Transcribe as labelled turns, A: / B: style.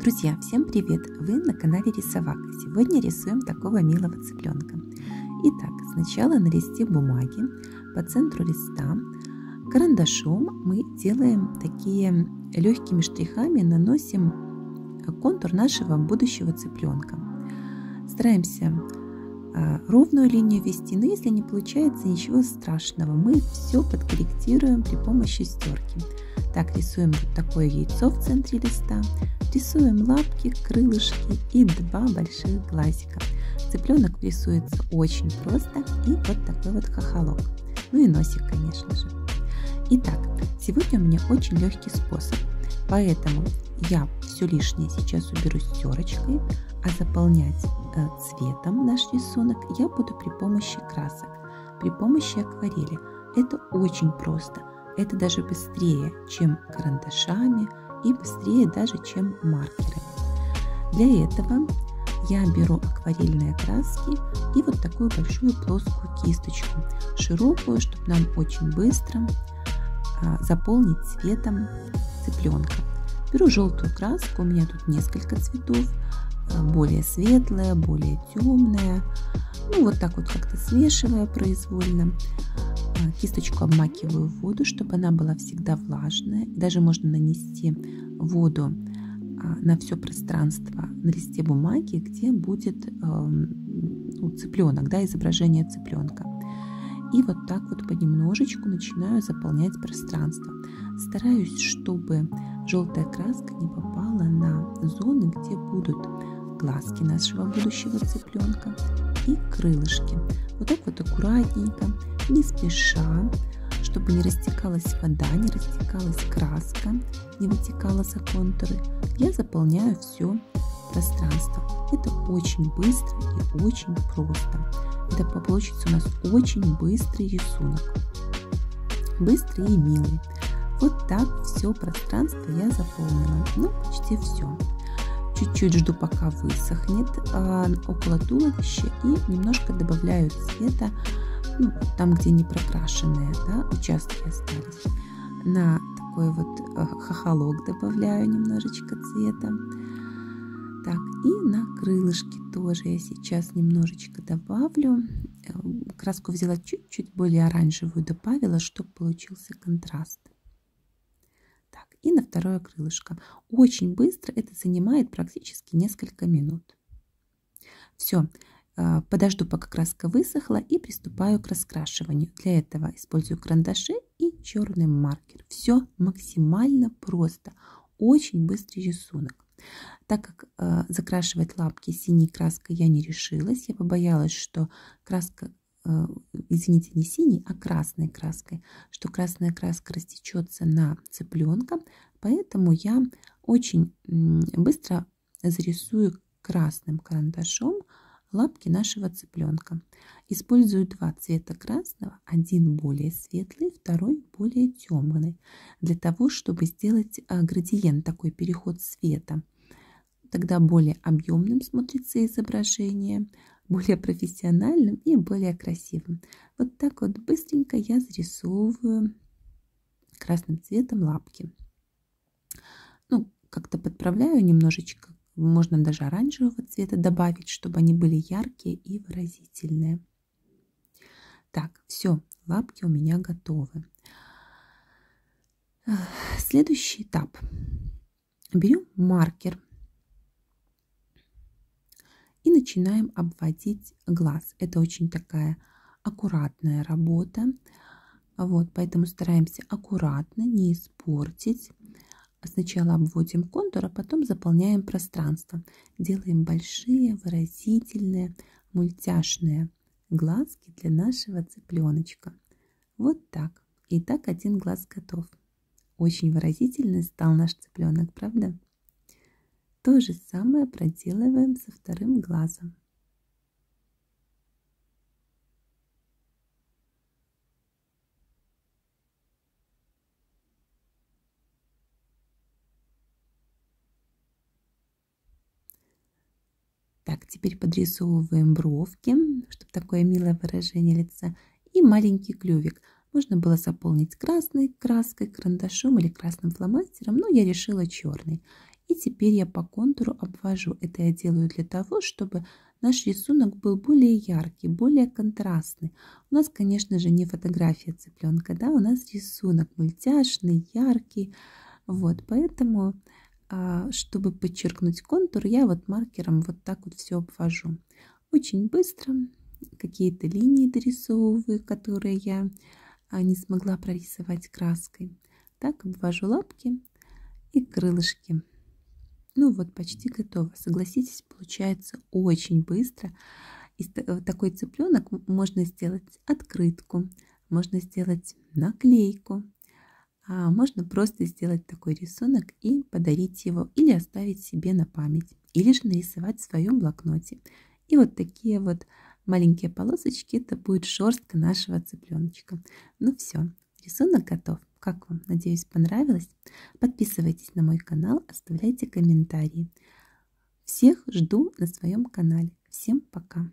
A: Друзья, всем привет! Вы на канале Рисовак. Сегодня рисуем такого милого цыпленка. Итак, сначала на листе бумаги по центру листа карандашом мы делаем такие легкими штрихами, наносим контур нашего будущего цыпленка. Стараемся ровную линию вести, но если не получается, ничего страшного, мы все подкорректируем при помощи стерки. Так, рисуем вот такое яйцо в центре листа, рисуем лапки, крылышки и два больших глазика. Цыпленок рисуется очень просто и вот такой вот хохолок. Ну и носик, конечно же. Итак, сегодня у меня очень легкий способ, поэтому я все лишнее сейчас уберу стерочкой, а заполнять э, цветом наш рисунок я буду при помощи красок, при помощи акварели. Это очень просто, это даже быстрее, чем карандашами и быстрее даже, чем маркерами. Для этого я беру акварельные краски и вот такую большую плоскую кисточку, широкую, чтобы нам очень быстро а, заполнить цветом цыпленка. Беру желтую краску, у меня тут несколько цветов, более светлая, более темная. Ну вот так вот как-то смешивая произвольно. А, кисточку обмакиваю в воду, чтобы она была всегда влажная. Даже можно нанести воду на все пространство на листе бумаги, где будет ну, цыпленок, да, изображение цыпленка. И вот так вот понемножечку начинаю заполнять пространство. Стараюсь, чтобы желтая краска не попала на зоны, где будут глазки нашего будущего цыпленка и крылышки. Вот так вот аккуратненько, не спеша, чтобы не растекалась вода, не растекалась краска, не вытекала за контуры, я заполняю все пространство. Это очень быстро и очень просто. Это получится у нас очень быстрый рисунок. Быстрый и милый. Вот так все пространство я заполнила. Ну, почти все. Чуть-чуть жду, пока высохнет а, около туловища и немножко добавляю цвета, ну, там, где не прокрашенные да, участки остались. На такой вот а, хохолок добавляю немножечко цвета. Так, и на крылышки тоже я сейчас немножечко добавлю. Э, краску взяла чуть-чуть более оранжевую, добавила, чтобы получился контраст. И на второе крылышко. Очень быстро, это занимает практически несколько минут. Все, э, подожду, пока краска высохла и приступаю к раскрашиванию. Для этого использую карандаши и черный маркер. Все максимально просто, очень быстрый рисунок. Так как э, закрашивать лапки синей краской я не решилась, я побоялась, что краска, извините, не синей, а красной краской, что красная краска растечется на цыпленка, поэтому я очень быстро зарисую красным карандашом лапки нашего цыпленка. Использую два цвета красного, один более светлый, второй более темный, для того, чтобы сделать а, градиент, такой переход цвета. Тогда более объемным смотрится изображение, более профессиональным и более красивым. Вот так вот быстренько я зарисовываю красным цветом лапки. Ну, как-то подправляю немножечко можно даже оранжевого цвета добавить, чтобы они были яркие и выразительные. Так, все, лапки у меня готовы. Следующий этап. Берем маркер и начинаем обводить глаз. Это очень такая аккуратная работа. Вот, поэтому стараемся аккуратно, не испортить. Сначала обводим контур, а потом заполняем пространство. Делаем большие, выразительные, мультяшные глазки для нашего цыпленочка. Вот так. И так один глаз готов. Очень выразительный стал наш цыпленок, правда? То же самое проделываем со вторым глазом. Так, теперь подрисовываем бровки, чтобы такое милое выражение лица. И маленький клювик. Можно было заполнить красной краской, карандашом или красным фломастером, но я решила черный. И теперь я по контуру обвожу. Это я делаю для того, чтобы наш рисунок был более яркий, более контрастный. У нас, конечно же, не фотография цыпленка, да, у нас рисунок мультяшный, яркий. Вот, поэтому, а, чтобы подчеркнуть контур, я вот маркером вот так вот все обвожу. Очень быстро какие-то линии дорисовываю, которые я а, не смогла прорисовать краской. Так обвожу лапки и крылышки. Ну вот, почти готово. Согласитесь, получается очень быстро. Из э, такой цыпленок можно сделать открытку, можно сделать наклейку, а можно просто сделать такой рисунок и подарить его или оставить себе на память, или же нарисовать в своем блокноте. И вот такие вот маленькие полосочки, это будет шерстка нашего цыпленочка. Ну все, рисунок готов. Как вам? Надеюсь, понравилось? Подписывайтесь на мой канал, оставляйте комментарии. Всех жду на своем канале. Всем пока!